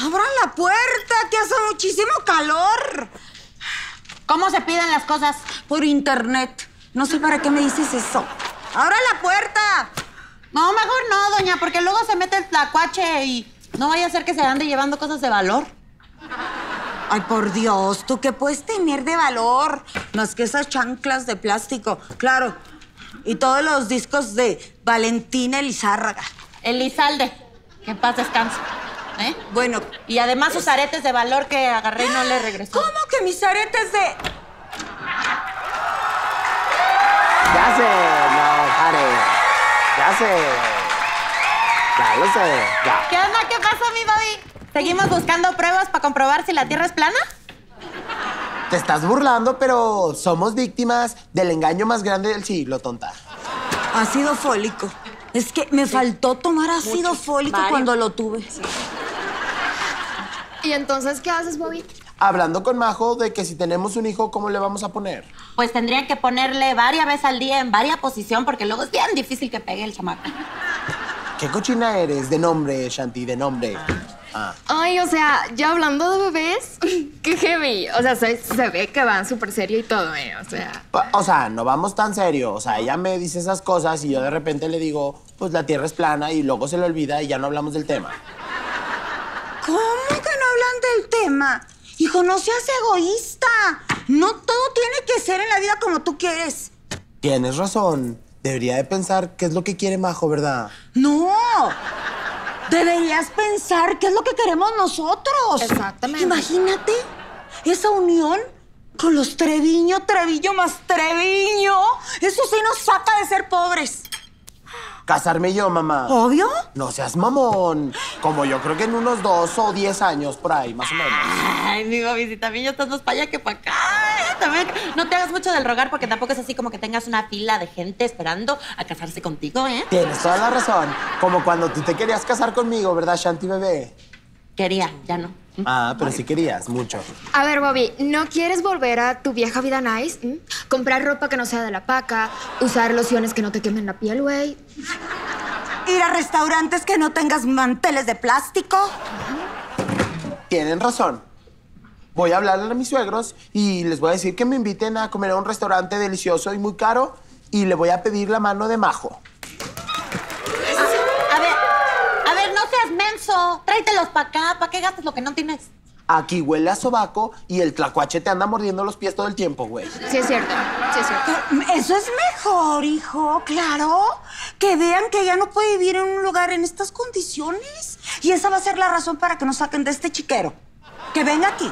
Abran la puerta, que hace muchísimo calor. ¿Cómo se piden las cosas? Por internet. No sé para qué me dices eso. ¡Abra la puerta! No, mejor no, doña, porque luego se mete el tlacuache y no vaya a ser que se ande llevando cosas de valor. Ay, por Dios, ¿tú qué puedes tener de valor? Más que esas chanclas de plástico. Claro. Y todos los discos de Valentina Elizárraga. Elizalde, que en paz descanse. ¿Eh? Bueno, Y además sus aretes de valor que agarré y no le regresó. ¿cómo que mis aretes de...? Ya sé, no, pare. Ya sé. Ya lo sé, ya. ¿Qué onda? ¿Qué pasó, mi Bobby? ¿Seguimos buscando pruebas para comprobar si la Tierra es plana? Te estás burlando, pero somos víctimas del engaño más grande del siglo, tonta. Ácido fólico. Es que me faltó tomar ácido fólico cuando lo tuve. ¿Y entonces qué haces, Bobby? Hablando con Majo de que si tenemos un hijo, ¿cómo le vamos a poner? Pues tendrían que ponerle varias veces al día en varias posición porque luego es bien difícil que pegue el chamaco. ¿Qué cochina eres? De nombre, Shanti, de nombre. Ah. Ay, o sea, ya hablando de bebés, qué heavy. O sea, se, se ve que van súper serio y todo, ¿eh? O sea. O sea, no vamos tan serio. O sea, ella me dice esas cosas y yo de repente le digo, pues la tierra es plana y luego se le olvida y ya no hablamos del tema. ¿Cómo que no hablan del tema? Hijo, no seas egoísta. No todo tiene que ser en la vida como tú quieres. Tienes razón. Debería de pensar qué es lo que quiere Majo, ¿verdad? No. Deberías pensar qué es lo que queremos nosotros. Exactamente. Imagínate esa unión con los Treviño, Treviño más Treviño. Eso sí nos saca de ser pobres. Casarme yo, mamá. ¿Obvio? No seas mamón. Como yo creo que en unos dos o diez años por ahí, más o menos. Ay, mi Bobby, si también ya estás más para allá que para acá. También no te hagas mucho del rogar porque tampoco es así como que tengas una fila de gente esperando a casarse contigo, ¿eh? Tienes toda la razón. Como cuando tú te querías casar conmigo, ¿verdad, Shanti bebé? Quería, ya no. Ah, pero sí querías, mucho. A ver, Bobby, ¿no quieres volver a tu vieja vida nice? ¿Mm? Comprar ropa que no sea de la paca, usar lociones que no te quemen la piel, güey. Ir a restaurantes que no tengas manteles de plástico. Tienen razón. Voy a hablarle a mis suegros y les voy a decir que me inviten a comer a un restaurante delicioso y muy caro y le voy a pedir la mano de Majo. A ver, a ver, no seas menso. Tráetelos para acá. ¿Para qué gastes lo que no tienes? Aquí huele a sobaco y el tlacuache te anda mordiendo los pies todo el tiempo, güey. Sí, es cierto. Sí, es cierto. Eso es mejor, hijo, claro. Que vean que ella no puede vivir en un lugar en estas condiciones. Y esa va a ser la razón para que nos saquen de este chiquero. Que venga aquí.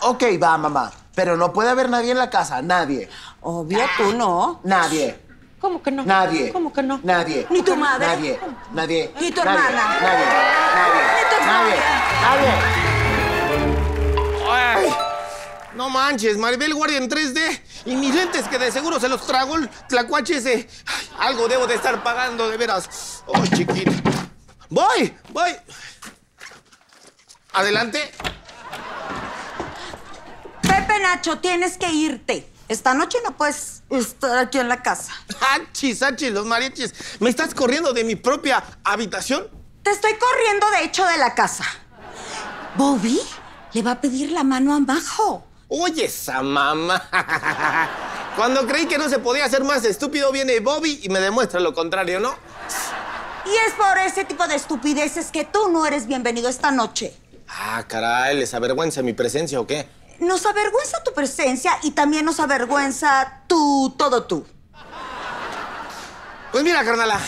Ok, va, mamá. Pero no puede haber nadie en la casa, nadie. Obvio, tú no. Nadie. ¿Cómo que no? Nadie. ¿Cómo que no? Nadie. Ni tu madre. Nadie. Nadie. Ni tu hermana. Nadie. Nadie. Ni tu Nadie. Nadie. Ay, no manches, Maribel Guardia en 3D. Y mis lentes que de seguro se los tragó el tlacuache ese. Ay, algo debo de estar pagando, de veras. Oh, chiquito. Voy, voy. Adelante. Pepe Nacho, tienes que irte. Esta noche no puedes estar aquí en la casa. Achis, achis, los mariachis. ¿Me estás corriendo de mi propia habitación? Te estoy corriendo, de hecho, de la casa. Bobby le va a pedir la mano a Majo. Oye, esa mamá. Cuando creí que no se podía ser más estúpido, viene Bobby y me demuestra lo contrario, ¿no? Y es por ese tipo de estupideces que tú no eres bienvenido esta noche. Ah, caray, ¿les avergüenza mi presencia o qué? Nos avergüenza tu presencia y también nos avergüenza tú, todo tú. Pues mira, carnala,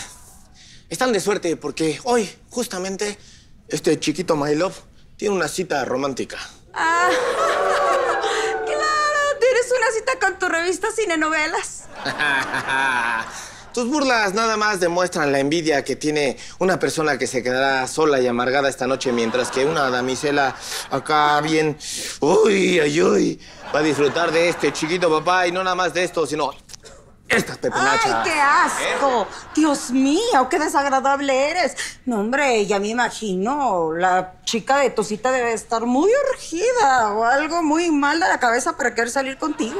están de suerte porque hoy, justamente, este chiquito My Love tiene una cita romántica. Ah, claro, tienes una cita con tu revista Cinenovelas. Tus burlas nada más demuestran la envidia que tiene una persona que se quedará sola y amargada esta noche, mientras que una damisela acá bien, uy, ay, uy, va a disfrutar de este chiquito papá y no nada más de esto, sino estas pepenachas. ¡Ay, qué asco! Dios mío, qué desagradable eres. No, hombre, ya me imagino. La chica de tu cita debe estar muy urgida o algo muy mal de la cabeza para querer salir contigo.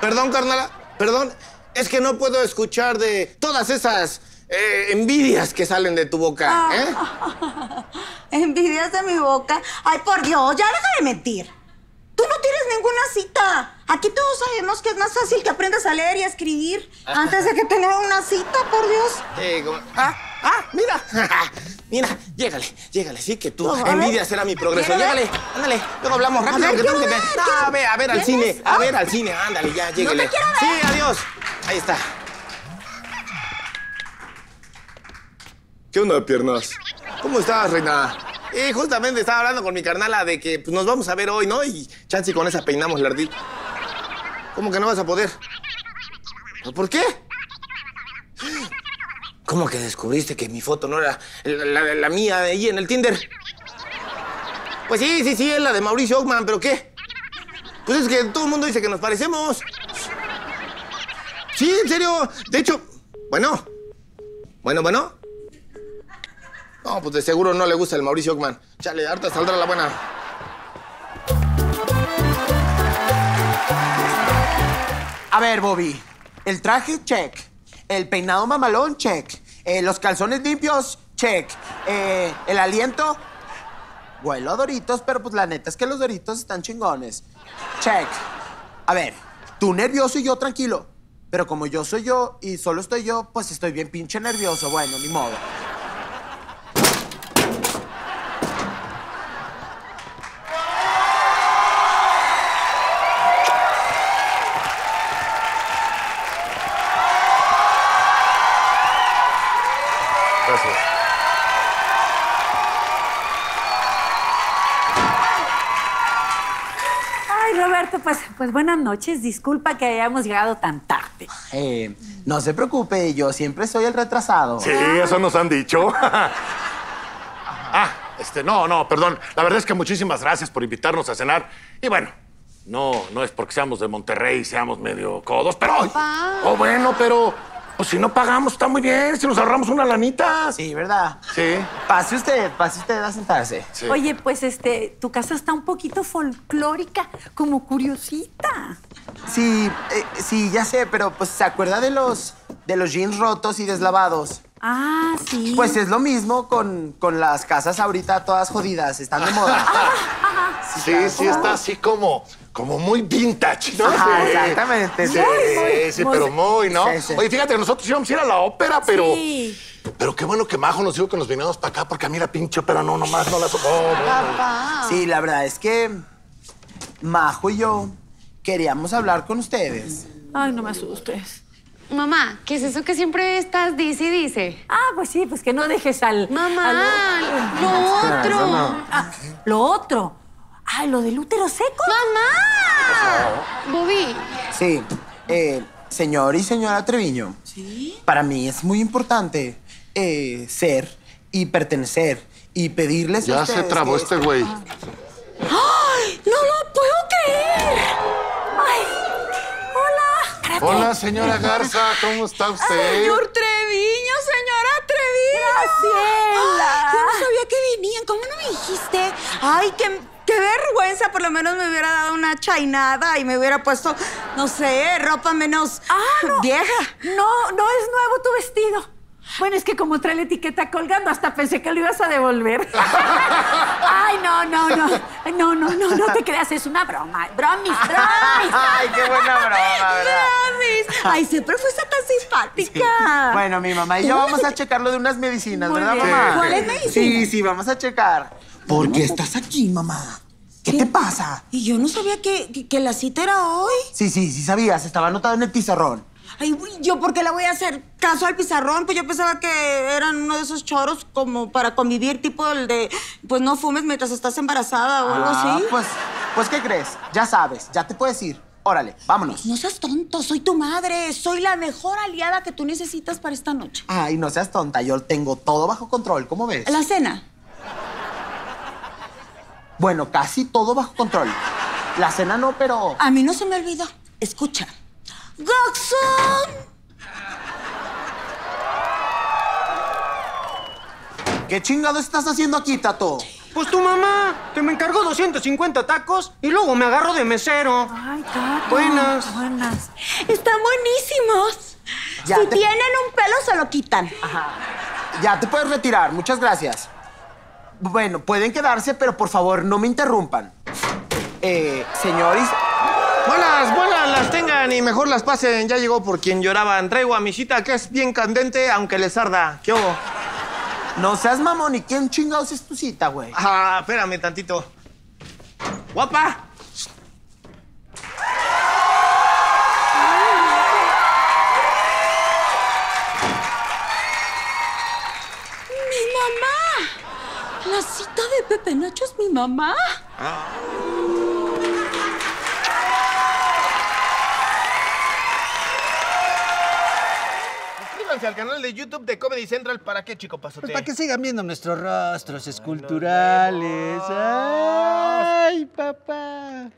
Perdón, carnala, perdón. Es que no puedo escuchar de todas esas eh, envidias que salen de tu boca, ¿eh? Envidia envidias de mi boca. Ay, por Dios, ya deja de mentir. Tú no tienes ninguna cita. Aquí todos sabemos que es más fácil que aprendas a leer y a escribir antes de que tener una cita, por Dios. Eh, como- ah, ah, mira. mira, llégale, llégale, sí, que tú No, a envidia ver. será mi progreso. Llégale, ándale, luego hablamos rápido. ver, que tengo que quiero te- ver, No, quiero- a ver, a ver al ¿Quién cine, es? a ver al cine, ándale, ya, llégale. quiero ver. Sí, adiós. Ahí está. ¿Qué onda, piernas? ¿Cómo estás, reina? Y justamente estaba hablando con mi carnala de que pues, nos vamos a ver hoy, ¿no? Y chance con esa peinamos la ardilla. ¿Cómo que no vas a poder? ¿Pero ¿Por qué? ¿Cómo que descubriste que mi foto no era la, la- la mía de ahí en el Tinder? Pues sí, sí, sí, es la de Mauricio Ockman, ¿pero qué? Pues es que todo el mundo dice que nos parecemos. Sí, en serio. De hecho, bueno. Bueno, bueno. No, pues de seguro no le gusta el Mauricio Ockman. Chale, harta saldrá la buena. A ver, Bobby. El traje, check. El peinado mamalón, check. Eh, los calzones limpios, check. Eh, el aliento, huelo a doritos, pero pues la neta es que los doritos están chingones. Check. A ver, tú nervioso y yo tranquilo. Pero como yo soy yo y solo estoy yo, pues estoy bien pinche nervioso. Bueno, ni modo. Gracias. Ay, Roberto, pues, pues buenas noches. Disculpa que hayamos llegado tan tarde. Eh, no se preocupe, yo siempre soy el retrasado. Sí, eso nos han dicho. ah, este, no, no, perdón. La verdad es que muchísimas gracias por invitarnos a cenar. Y bueno, no, no es porque seamos de Monterrey y seamos medio codos, pero. Oh, bueno, pero. Pues si no pagamos, está muy bien. Si nos ahorramos una lanita. Sí, ¿verdad? Sí. Pase usted, pase usted a sentarse. sí. Oye, pues este, tu casa está un poquito folclórica, como curiosita. Sí, eh, sí, ya sé, pero pues se acuerda de los de los jeans rotos y deslavados. Ah, sí. Pues es lo mismo con, con las casas ahorita todas jodidas, están de moda. Sí, sí, está así como, como muy vintage, ¿no? Ajá, Sí. exactamente, Sí, sí. sí, sí, muy- pero muy, ¿no? Sí, sí. Oye, fíjate, nosotros íbamos a ir a la ópera, pero. Sí. Pero qué bueno que Majo nos dijo que nos vinimos para acá, porque a mí la pinche ópera no, nomás no la soporto. Sí, la verdad es que Majo y yo queríamos hablar con ustedes. Ay, no me asustes. Mamá, ¿qué es eso que siempre estás dice y dice? Ah, pues sí, pues que no dejes al. Mamá, al- lo otro. Ah, lo otro. Ay, lo del útero seco. ¡Mamá! Bobby, Sí, eh, señor y señora Treviño. Sí. Para mí es muy importante eh, ser y pertenecer y pedirles a Ya se trabó que- este güey. ¡Ay! ¡No lo puedo creer! ¡Ay! ¡Hola! Hola, señora Garza, ¿cómo está usted? Señor Treviño, señora Treviño. Graciela. Ay, yo no sabía que venían. ¿Cómo no me dijiste? Ay, qué, qué vergüenza. Por lo menos me hubiera dado una chainada y me hubiera puesto, no sé, ropa menos Ah, no. vieja. No, no es nuevo tu vestido. Bueno, es que como trae la etiqueta colgando, hasta pensé que lo ibas a devolver. Ay, no, no, no. No, no, no, no te creas, es una broma. Bromis, bromis. Ay, qué buena broma, ¿verdad? Bromis. Ay, siempre fuiste tan simpática. Bueno, mi mamá y yo vamos a checar lo de unas medicinas, Muy ¿verdad, bien. mamá? ¿Cuáles medicinas? Sí, sí, vamos a checar. ¿Por qué estás aquí, mamá? ¿Qué te pasa? Y yo no sabía que, que- que la cita era hoy. Sí, sí, sí sabías, estaba anotado en el pizarrón. Ay, ¿yo por qué le voy a hacer caso al pizarrón? Pues yo pensaba que eran uno de esos choros como para convivir, tipo el de, pues no fumes mientras estás embarazada o algo Ah, así. Pues, pues, ¿qué crees? Ya sabes, ya te puedes ir. Órale, vámonos. No seas tonto, soy tu madre. Soy la mejor aliada que tú necesitas para esta noche. Ay, no seas tonta, yo tengo todo bajo control, ¿cómo ves? La cena. Bueno, casi todo bajo control. La cena no, pero... A mí no se me olvidó. Escucha. ¡Gaxón! ¿Qué chingado estás haciendo aquí, Tato? Pues tu mamá, que me encargó 250 tacos y luego me agarró de mesero. Ay, Tato. Buenas. Buenas. Están buenísimos. Ya si te- tienen un pelo, se lo quitan. Ya te puedes retirar, muchas gracias. Bueno, pueden quedarse, pero por favor no me interrumpan. Eh, señores, Buenas, buenas las tengan y mejor las pasen. Ya llegó por quien lloraban. Traigo a mi cita que es bien candente, aunque les arda. ¿Qué hubo? no seas mamón. ¿Y quién chingados es tu cita, güey? Ah, espérame tantito. Guapa. La cita de Pepe Nacho es mi mamá. Suscríbanse al canal de YouTube de Comedy Central. ¿Para qué, chico pasote? Pues para que sigan viendo nuestros rostros esculturales. ¡Ay, papá!